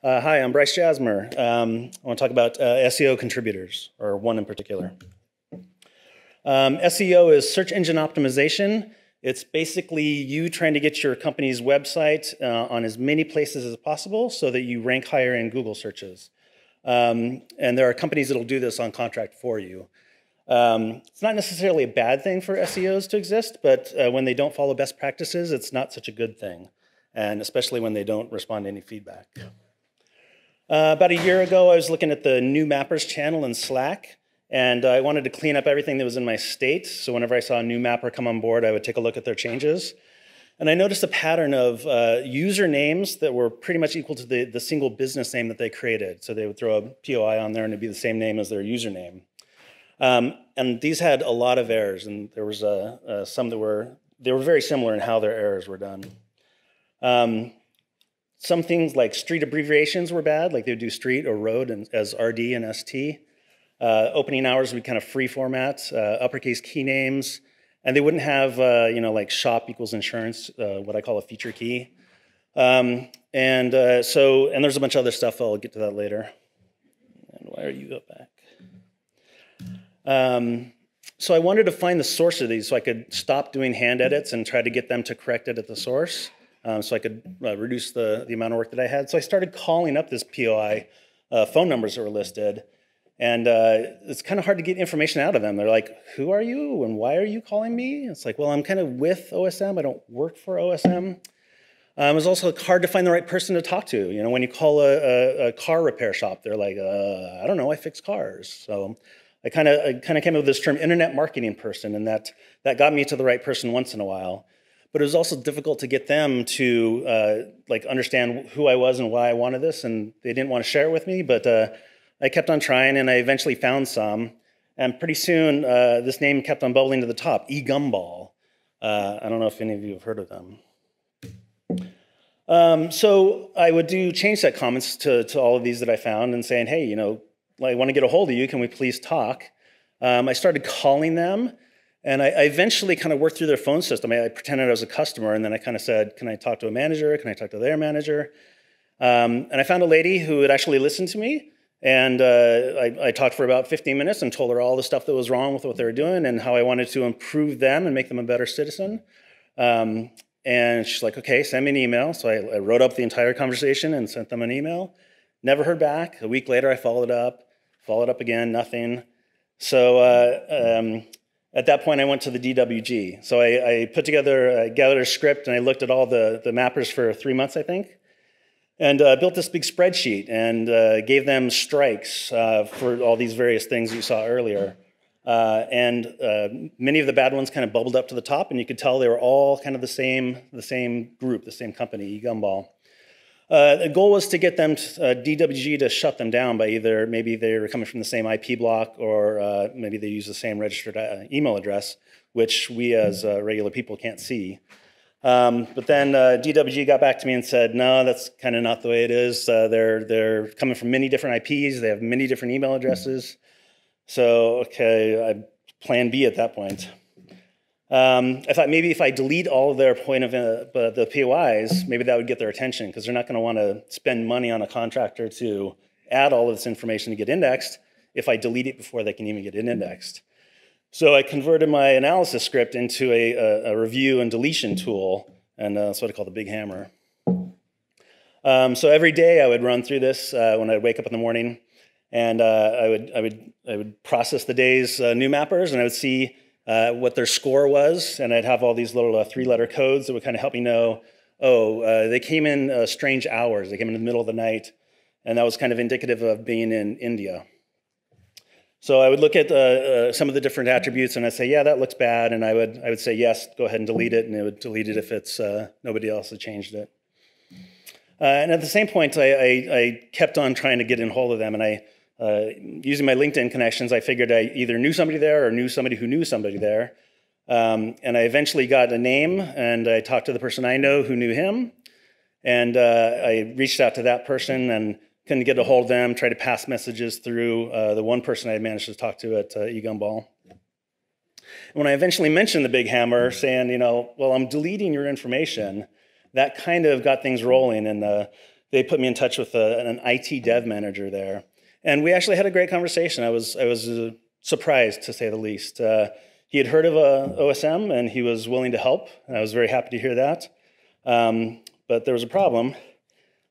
Uh, hi, I'm Bryce Jasmer. Um, I want to talk about uh, SEO contributors, or one in particular. Um, SEO is search engine optimization. It's basically you trying to get your company's website uh, on as many places as possible so that you rank higher in Google searches. Um, and there are companies that will do this on contract for you. Um, it's not necessarily a bad thing for SEOs to exist, but uh, when they don't follow best practices, it's not such a good thing, and especially when they don't respond to any feedback. Uh, about a year ago, I was looking at the new Mappers channel in Slack, and I wanted to clean up everything that was in my state. So whenever I saw a new mapper come on board, I would take a look at their changes. And I noticed a pattern of uh, usernames that were pretty much equal to the, the single business name that they created. So they would throw a POI on there and it'd be the same name as their username. Um, and these had a lot of errors, and there was uh, uh, some that were they were very similar in how their errors were done. Um, some things like street abbreviations were bad, like they would do street or road and, as RD and ST. Uh, opening hours would be kind of free format, uh, uppercase key names, and they wouldn't have uh, you know like shop equals insurance, uh, what I call a feature key. Um, and so, and there's a bunch of other stuff. I'll get to that later. And why are you up back? Um, so I wanted to find the source of these so I could stop doing hand edits and try to get them to correct it at the source um, so I could uh, reduce the, the amount of work that I had. So I started calling up this POI uh, phone numbers that were listed. And uh, it's kind of hard to get information out of them. They're like, who are you and why are you calling me? It's like, well, I'm kind of with OSM. I don't work for OSM. Um, it was also hard to find the right person to talk to. You know, when you call a, a, a car repair shop, they're like, uh, I don't know, I fix cars. So I kind of kind of came up with this term internet marketing person, and that that got me to the right person once in a while. But it was also difficult to get them to uh, like understand who I was and why I wanted this, and they didn't want to share it with me. But uh, I kept on trying, and I eventually found some. And pretty soon, uh, this name kept on bubbling to the top: E Gumball. Uh, I don't know if any of you have heard of them. Um, so I would do change set comments to, to all of these that I found and saying, hey, you know, I want to get a hold of you. Can we please talk? Um, I started calling them, and I, I, eventually kind of worked through their phone system. I, I, pretended I was a customer, and then I kind of said, Can I talk to a manager? Can I talk to their manager? Um, and I found a lady who had actually listened to me. And uh, I, I, talked for about 15 minutes and told her all the stuff that was wrong with what they were doing and how I wanted to improve them and make them a better citizen. Um, and she's like, okay, send me an email. So I, I, wrote up the entire conversation and sent them an email. Never heard back. A week later, I followed up. Followed up again, nothing. So uh, um, at that point, I went to the DWG. So I, I put together, I gathered a script, and I looked at all the, the mappers for three months, I think, and uh, built this big spreadsheet and uh, gave them strikes uh, for all these various things you saw earlier. Uh, and uh, many of the bad ones kind of bubbled up to the top, and you could tell they were all kind of the same, the same group, the same company, eGumball. Uh, the goal was to get them, to, uh, DWG, to shut them down by either maybe they were coming from the same IP block or uh, maybe they use the same registered uh, email address, which we as uh, regular people can't see. Um, but then uh, DWG got back to me and said, no, that's kind of not the way it is. they're, they're coming from many different IPs, they have many different email addresses. So, okay, I, plan B at that point. Um, I thought maybe if I delete all of their point of uh, the POIs, maybe that would get their attention because they're not going to want to spend money on a contractor to add all of this information to get indexed if I delete it before they can even get it indexed. So I converted my analysis script into a, a, a review and deletion tool, and uh, that's what I call the big hammer. Um, so every day I would run through this uh, when I'd wake up in the morning, and uh, I would I would I would process the day's uh, new mappers, and I would see uh, what their score was, and I'd have all these little uh, three-letter codes that would kind of help me know, oh, uh, they came in uh, strange hours. They came in the middle of the night, and that was kind of indicative of being in India. So I would look at uh, uh, some of the different attributes, and I'd say, yeah, that looks bad, and I would I would say yes, go ahead and delete it, and it would delete it if it's nobody else had changed it. and at the same point, I, I, I kept on trying to get in hold of them, and I uh, using my LinkedIn connections, I figured I either knew somebody there or knew somebody who knew somebody there. Um, and I eventually got a name, and I talked to the person I know who knew him. And uh, I reached out to that person and couldn't get a hold of them, tried to pass messages through uh, the one person I had managed to talk to at uh, eGumball. When I eventually mentioned the big hammer, saying, you know, well, I'm deleting your information, that kind of got things rolling. And uh, they put me in touch with a, an IT dev manager there, and we actually had a great conversation. I was I was uh, surprised to say the least. Uh, he had heard of uh, OSM and he was willing to help, and I was very happy to hear that. Um, but there was a problem.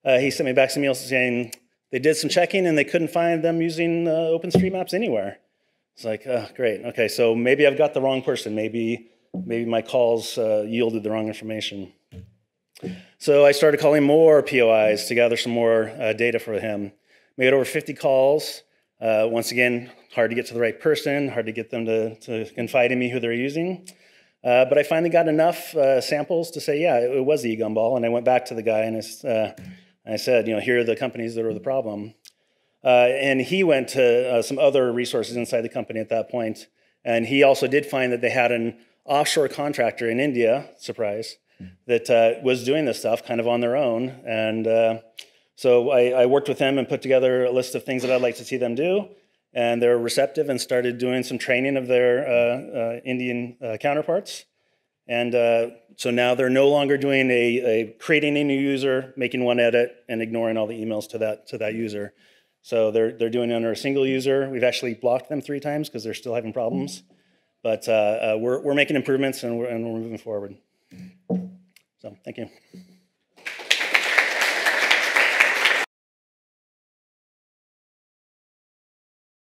Uh, he sent me back some emails saying they did some checking and they couldn't find them using uh, OpenStreetMaps anywhere. It's like, oh, great. Okay, so maybe I've got the wrong person. Maybe maybe my calls uh, yielded the wrong information. So I started calling more POIs to gather some more data for him. Made over 50 calls. Uh, once again, hard to get to the right person, hard to get them to, to confide in me who they're using. Uh, but I finally got enough uh, samples to say, yeah, it, it was the eGumball. And I went back to the guy and I, uh, I said, you know, here are the companies that are the problem. Uh, and he went to uh, some other resources inside the company at that point, And he also did find that they had an offshore contractor in India, surprise, that uh, was doing this stuff kind of on their own. And so I, I, worked with them and put together a list of things that I'd like to see them do. And they were receptive and started doing some training of their uh, uh Indian uh, counterparts. And uh, so now they're no longer doing a, a, creating a new user, making one edit, and ignoring all the emails to that to that user. So they're they're doing it under a single user. We've actually blocked them three times because they're still having problems. But uh, uh, we're, we're making improvements and we're, and we're moving forward. So thank you.